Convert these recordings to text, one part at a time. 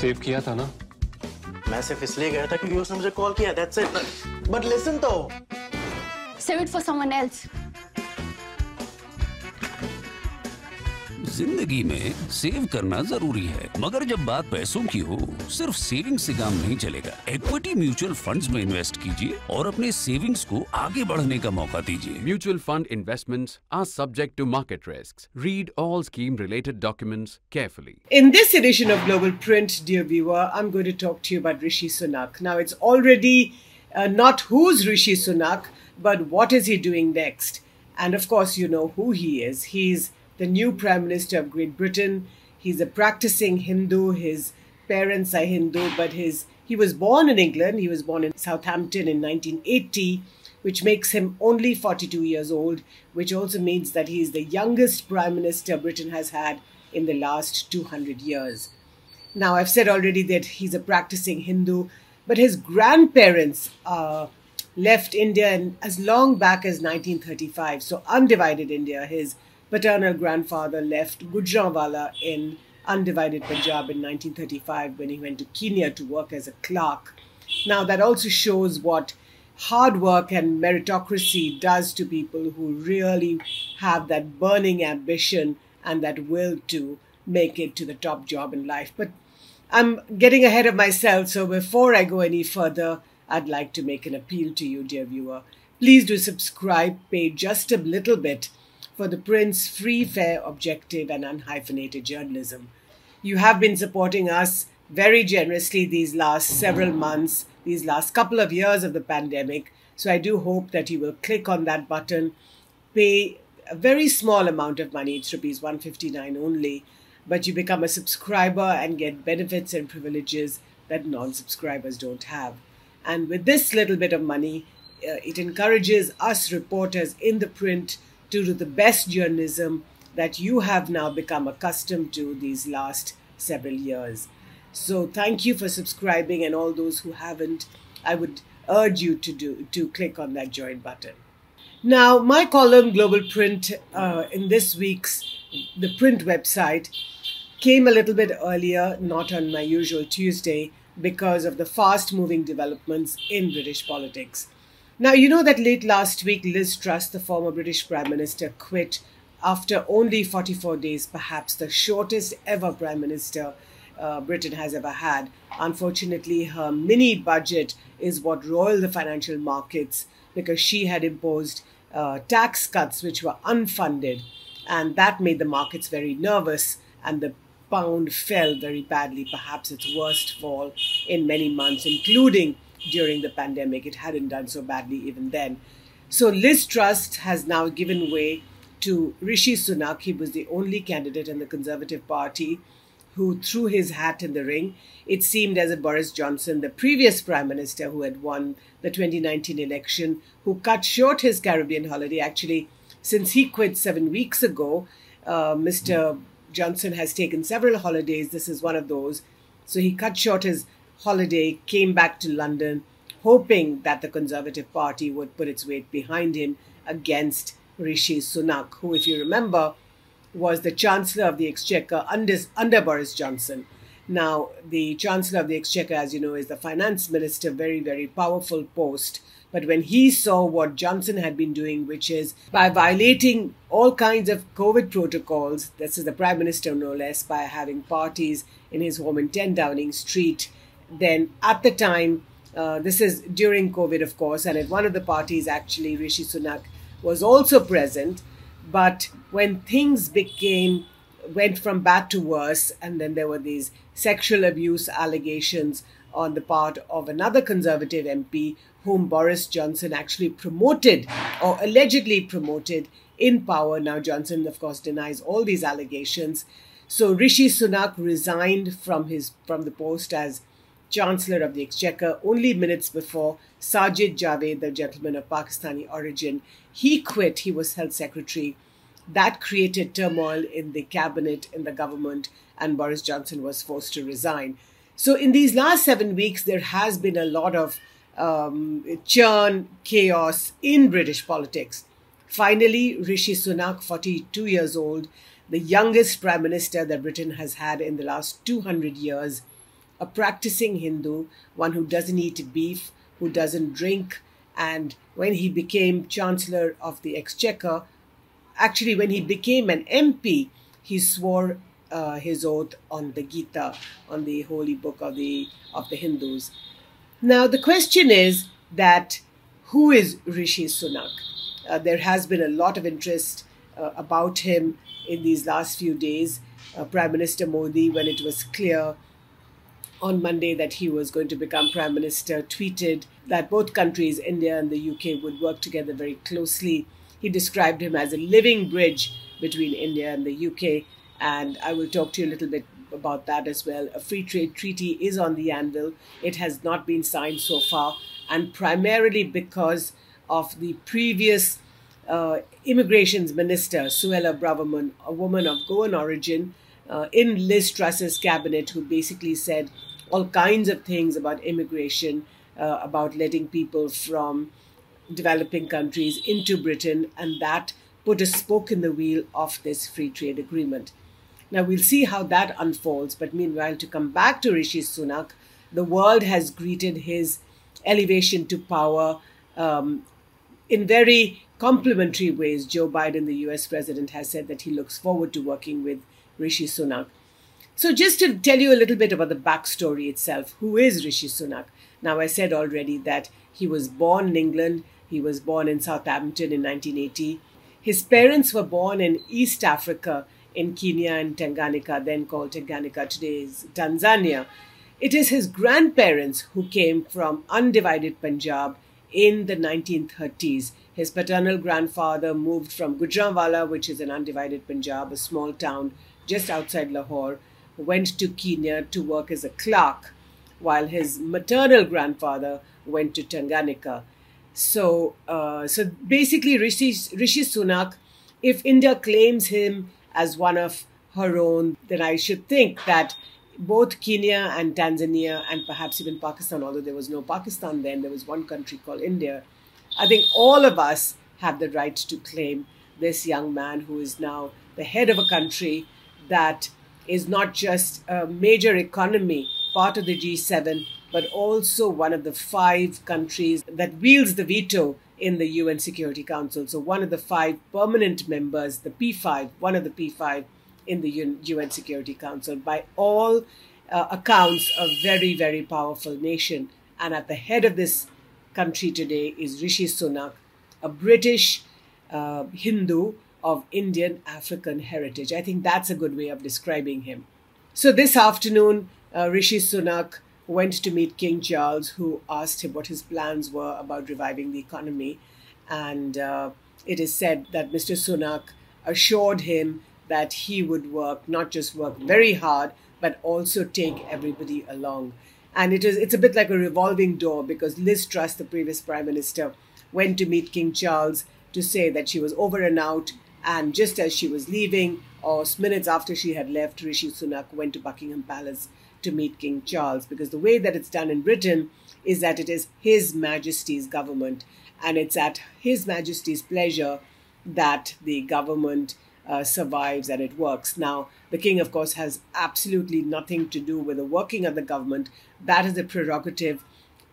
Save किया था ना? मैं सिर्फ़ इसलिए गया था क्योंकि उसने मुझे कॉल किया दैट्स इट बट लिसन तो। Save it for someone else. ज़िंदगी में सेव करना ज़रूरी है। मगर जब बात पैसों की हो सिर्फ़ सेविंग से काम नहीं चलेगा। इक्विटी म्यूचुअल फंड्स में इन्वेस्ट कीजिए और अपने सेविंग्स को आगे बढ़ने का मौका दीजिए। Mutual fund investments are subject to market risk read all scheme related documents carefully in this edition of global print dear viewer I am going to talk to you about Rishi Sunak now it's already not who is Rishi Sunak but what is he doing next? And of course, you know who he is. He's the new Prime Minister of Great Britain. He's a practicing Hindu. His parents are Hindu, but his he was born in England. He was born in Southampton in 1980, which makes him only 42 years old, which also means that he is the youngest Prime Minister Britain has had in the last 200 years. Now, I've said already that he's a practicing Hindu, but his grandparents uh, left India in, as long back as 1935, so undivided India. His paternal grandfather left Gujranwala in undivided Punjab in 1935 when he went to Kenya to work as a clerk. Now, that also shows what hard work and meritocracy does to people who really have that burning ambition and that will to make it to the top job in life. But I'm getting ahead of myself, so before I go any further, I'd like to make an appeal to you, dear viewer. Please do subscribe, pay just a little bit for the Print's free, fair, objective, and unhyphenated journalism. You have been supporting us very generously these last several months, these last couple of years of the pandemic. So I do hope that you will click on that button, pay a very small amount of money, it's rupees 159 only, but you become a subscriber and get benefits and privileges that non subscribers don't have. And with this little bit of money, uh, it encourages us reporters in the print to the best journalism that you have now become accustomed to these last several years. So thank you for subscribing and all those who haven't, I would urge you to do to click on that join button. Now, my column Global Print uh, in this week's the print website came a little bit earlier, not on my usual Tuesday, because of the fast moving developments in British politics. Now, you know that late last week, Liz Truss, the former British Prime Minister, quit after only 44 days, perhaps the shortest ever Prime Minister uh, Britain has ever had. Unfortunately, her mini budget is what roiled the financial markets because she had imposed uh, tax cuts which were unfunded, and that made the markets very nervous, and the pound fell very badly, perhaps its worst fall in many months, including during the pandemic. It hadn't done so badly even then. So Liz Truss has now given way to Rishi Sunak. He was the only candidate in the Conservative Party who threw his hat in the ring. It seemed as if Boris Johnson, the previous Prime Minister who had won the 2019 election, who cut short his Caribbean holiday, actually, since he quit seven weeks ago, uh, Mr. Johnson has taken several holidays. This is one of those. So he cut short his holiday, came back to London, hoping that the Conservative Party would put its weight behind him against Rishi Sunak, who, if you remember, was the Chancellor of the Exchequer under, under Boris Johnson. Now, the Chancellor of the Exchequer, as you know, is the Finance Minister, very, very powerful post. But when he saw what Johnson had been doing, which is by violating all kinds of COVID protocols, this is the Prime Minister no less, by having parties in his home in 10 Downing Street, then at the time, uh, this is during COVID, of course, and at one of the parties, actually, Rishi Sunak was also present. But when things became went from bad to worse, and then there were these sexual abuse allegations on the part of another Conservative MP whom Boris Johnson actually promoted or allegedly promoted in power. Now, Johnson, of course, denies all these allegations. So Rishi Sunak resigned from his from the post as Chancellor of the Exchequer only minutes before Sajid Javid, the gentleman of Pakistani origin, he quit. He was health secretary. That created turmoil in the cabinet, in the government, and Boris Johnson was forced to resign. So, in these last seven weeks, there has been a lot of um, churn, chaos in British politics. Finally, Rishi Sunak, 42 years old, the youngest prime minister that Britain has had in the last 200 years, a practicing Hindu, one who doesn't eat beef, who doesn't drink. And when he became Chancellor of the Exchequer, actually, when he became an MP, he swore uh, his oath on the Gita, on the holy book of the of the Hindus. Now, the question is that who is Rishi Sunak? Uh, there has been a lot of interest uh, about him in these last few days. Uh, Prime Minister Modi, when it was clear on Monday that he was going to become Prime Minister, tweeted that both countries, India and the UK, would work together very closely. He described him as a living bridge between India and the UK, and I will talk to you a little bit about that as well. A free trade treaty is on the anvil. It has not been signed so far, and primarily because of the previous uh, immigrations minister, Suella Braverman, a woman of Goan origin, uh, in Liz Truss's cabinet, who basically said all kinds of things about immigration, uh, about letting people from developing countries into Britain, and that put a spoke in the wheel of this free trade agreement. Now we'll see how that unfolds. But meanwhile, to come back to Rishi Sunak, the world has greeted his elevation to power um, in very complimentary ways. Joe Biden, the US president, has said that he looks forward to working with Rishi Sunak. So, just to tell you a little bit about the backstory itself who is Rishi Sunak? Now, I said already that he was born in England, he was born in Southampton in 1980. His parents were born in East Africa in Kenya and Tanganyika, then called Tanganyika, today is Tanzania. It is his grandparents who came from undivided Punjab in the 1930s. His paternal grandfather moved from Gujranwala, which is an undivided Punjab, a small town just outside Lahore, went to Kenya to work as a clerk, while his maternal grandfather went to Tanganyika. So, uh, so basically, Rishi, Rishi Sunak, if India claims him as one of her own, then I should think that both Kenya and Tanzania, and perhaps even Pakistan, although there was no Pakistan then, there was one country called India. I think all of us have the right to claim this young man who is now the head of a country that is not just a major economy, part of the G7, but also one of the five countries that wields the veto in the UN Security Council. So, one of the five permanent members, the P5, one of the P5 in the UN Security Council, by all uh, accounts, a very, very powerful nation. And at the head of this country today is Rishi Sunak, a British uh, Hindu of Indian African heritage. I think that's a good way of describing him. So, this afternoon, uh, Rishi Sunak went to meet King Charles, who asked him what his plans were about reviving the economy. And uh, it is said that Mr. Sunak assured him that he would work, not just work very hard, but also take everybody along. And it is it's a bit like a revolving door because Liz Truss, the previous prime minister, went to meet King Charles to say that she was over and out. And just as she was leaving, or minutes after she had left, Rishi Sunak went to Buckingham Palace to meet King Charles because the way that it's done in Britain is that it is His Majesty's government and it's at His Majesty's pleasure that the government uh, survives and it works. Now, the king, of course, has absolutely nothing to do with the working of the government. That is the prerogative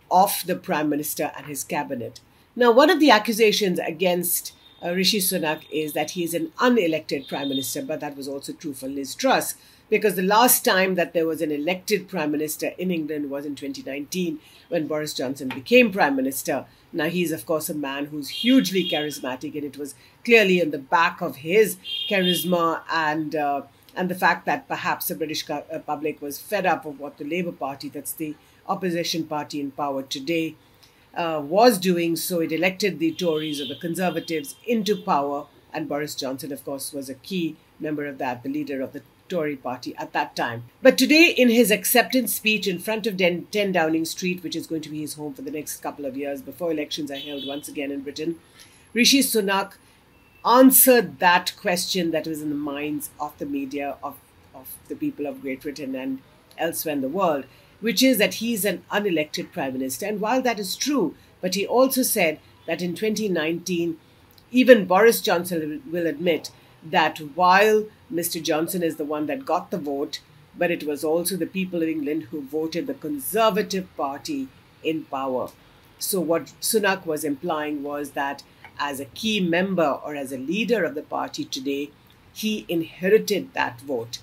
of the prime minister and his cabinet. Now, one of the accusations against uh, Rishi Sunak is that he is an unelected prime minister, but that was also true for Liz Truss because the last time that there was an elected prime minister in England was in 2019 when Boris Johnson became prime minister. Now, he's, of course, a man who's hugely charismatic, and it was clearly in the back of his charisma and uh, and the fact that perhaps the British uh, public was fed up of what the Labour Party, that's the opposition party in power today, uh, was doing. So it elected the Tories or the Conservatives into power, and Boris Johnson, of course, was a key member of that, the leader of the Tory party at that time. But today, in his acceptance speech in front of 10 Downing Street, which is going to be his home for the next couple of years before elections are held once again in Britain, Rishi Sunak answered that question that was in the minds of the media, of, of the people of Great Britain and elsewhere in the world, which is that he's an unelected prime minister. And while that is true, but he also said that in 2019, even Boris Johnson will admit that while Mr. Johnson is the one that got the vote, but it was also the people of England who voted the Conservative Party in power. So, what Sunak was implying was that as a key member or as a leader of the party today, he inherited that vote.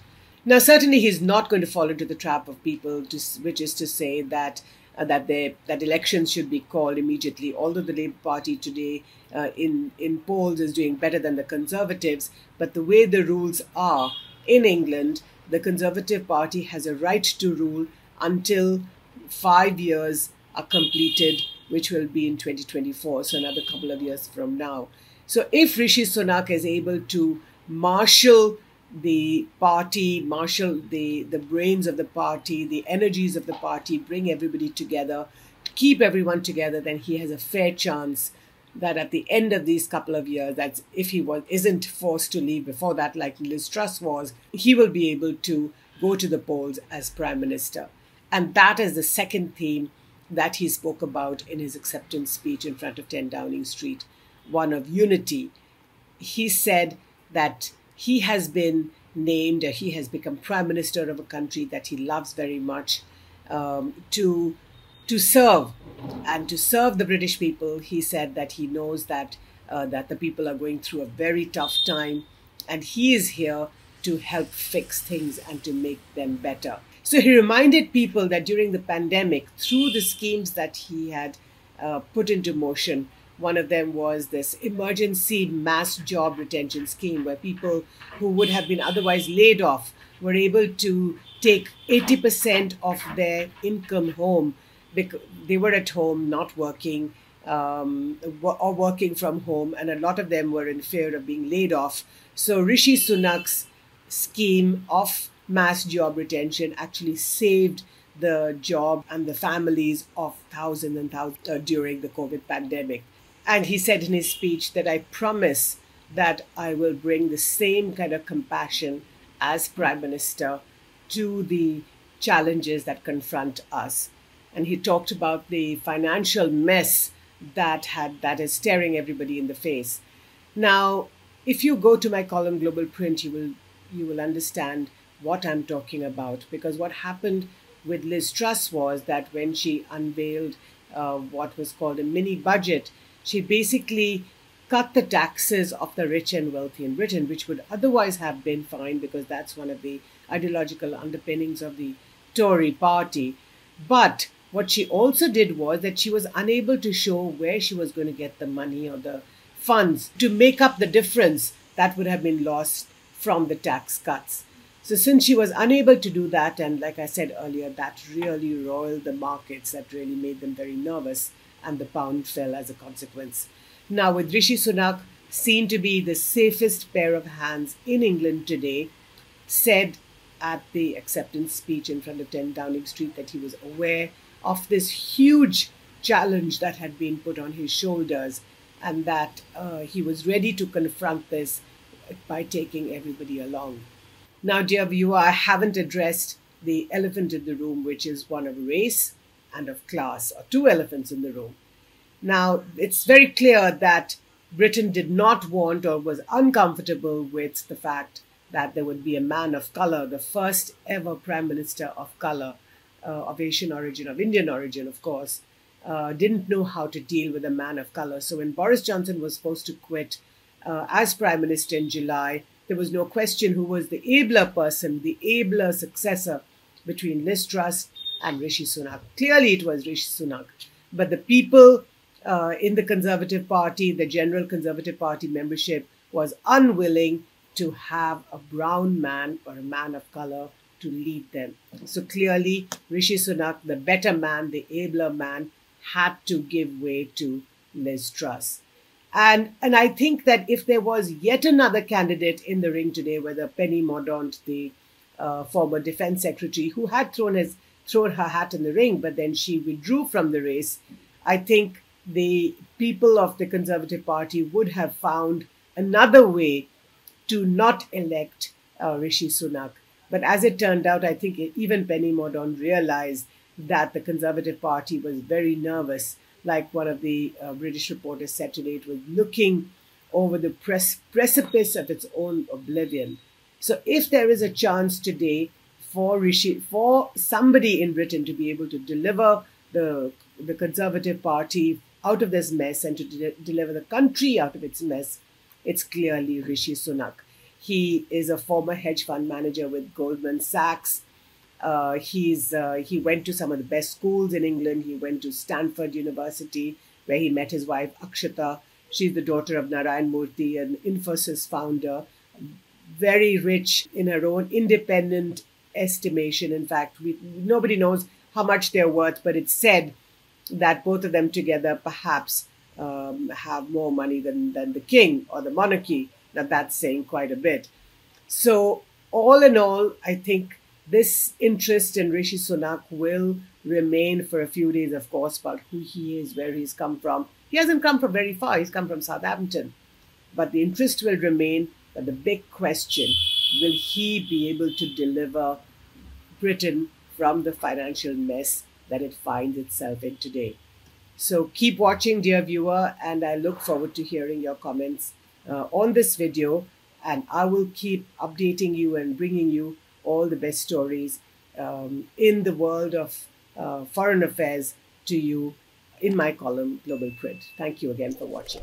Now, certainly, he's not going to fall into the trap of people, to, which is to say that uh, that they, that elections should be called immediately. Although the Labour Party today uh, in in polls is doing better than the Conservatives, but the way the rules are in England, the Conservative Party has a right to rule until five years are completed, which will be in 2024, so another couple of years from now. So if Rishi Sunak is able to marshal the party, marshal the, the brains of the party, the energies of the party, bring everybody together, keep everyone together, then he has a fair chance that at the end of these couple of years, that if he was isn't forced to leave before that, like Liz Truss was, he will be able to go to the polls as prime minister. And that is the second theme that he spoke about in his acceptance speech in front of 10 Downing Street, one of unity. He said that he has been named, or he has become prime minister of a country that he loves very much, um, to to serve and to serve the British people. He said that he knows that uh, that the people are going through a very tough time, and he is here to help fix things and to make them better. So he reminded people that during the pandemic, through the schemes that he had uh, put into motion, one of them was this emergency mass job retention scheme, where people who would have been otherwise laid off were able to take 80% of their income home because they were at home, not working, um, or working from home, and a lot of them were in fear of being laid off. So Rishi Sunak's scheme of mass job retention actually saved the job and the families of thousands and thousands uh, during the COVID pandemic. And he said in his speech that I promise that I will bring the same kind of compassion as Prime Minister to the challenges that confront us. And he talked about the financial mess that had that is staring everybody in the face. Now, if you go to my column Global Print, you will you will understand what I'm talking about because what happened with Liz Truss was that when she unveiled uh, what was called a mini budget, she basically cut the taxes of the rich and wealthy in Britain, which would otherwise have been fine because that's one of the ideological underpinnings of the Tory party. But what she also did was that she was unable to show where she was going to get the money or the funds to make up the difference that would have been lost from the tax cuts. So, since she was unable to do that, and like I said earlier, that really roiled the markets, that really made them very nervous and the pound fell as a consequence. Now, with Rishi Sunak seen to be the safest pair of hands in England today, said at the acceptance speech in front of 10 Downing Street that he was aware of this huge challenge that had been put on his shoulders and that uh, he was ready to confront this by taking everybody along. Now, dear viewer, I haven't addressed the elephant in the room, which is one of race and of class, or two elephants in the room. Now, it's very clear that Britain did not want or was uncomfortable with the fact that there would be a man of color, the first ever prime minister of color, uh, of Asian origin, of Indian origin, of course, uh, didn't know how to deal with a man of color. So when Boris Johnson was supposed to quit uh, as prime minister in July, there was no question who was the abler person, the abler successor between Liz Truss and Rishi Sunak. Clearly, it was Rishi Sunak. But the people uh, in the Conservative Party, the general Conservative Party membership, was unwilling to have a brown man or a man of color to lead them. So clearly, Rishi Sunak, the better man, the abler man, had to give way to Liz Truss. And, and I think that if there was yet another candidate in the ring today, whether Penny Mordaunt, the uh, former defense secretary, who had thrown his thrown her hat in the ring, but then she withdrew from the race, I think the people of the Conservative Party would have found another way to not elect uh, Rishi Sunak. But as it turned out, I think even Penny Mordaunt realized that the Conservative Party was very nervous. Like one of the uh, British reporters said today, it was looking over the precipice of its own oblivion. So if there is a chance today for Rishi, for somebody in Britain to be able to deliver the the Conservative Party out of this mess and to de- deliver the country out of its mess, it's clearly Rishi Sunak. He is a former hedge fund manager with Goldman Sachs. Uh, he's uh, he went to some of the best schools in England. He went to Stanford University, where he met his wife Akshata. She's the daughter of Narayan Murthy, an Infosys founder. Very rich in her own independent estimation. In fact, we, nobody knows how much they're worth, but it's said that both of them together perhaps um, have more money than, than the king or the monarchy. Now, that's saying quite a bit. So, all in all, I think this interest in Rishi Sunak will remain for a few days, of course, about who he is, where he's come from. He hasn't come from very far, he's come from Southampton. But the interest will remain. But the big question will he be able to deliver Britain from the financial mess that it finds itself in today? So keep watching, dear viewer, and I look forward to hearing your comments uh, on this video. And I will keep updating you and bringing you all the best stories um, in the world of uh, foreign affairs to you in my column, Global Print. Thank you again for watching.